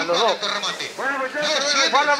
a los dos. Bueno, pues ya, Juana